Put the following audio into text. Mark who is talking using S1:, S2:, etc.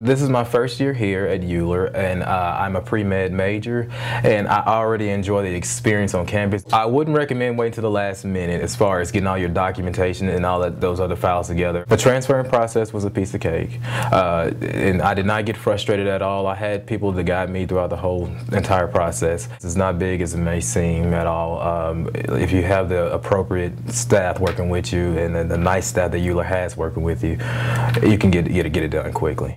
S1: This is my first year here at UALR, and uh, I'm a pre-med major, and I already enjoy the experience on campus. I wouldn't recommend waiting to the last minute as far as getting all your documentation and all that, those other files together. The transferring process was a piece of cake, uh, and I did not get frustrated at all. I had people to guide me throughout the whole entire process. It's not big as it may seem at all. Um, if you have the appropriate staff working with you and the, the nice staff that UALR has working with you, you can get, get, get it done quickly.